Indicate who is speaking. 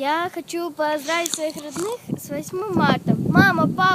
Speaker 1: Я хочу поздравить своих родных с 8 марта. Мама, папа,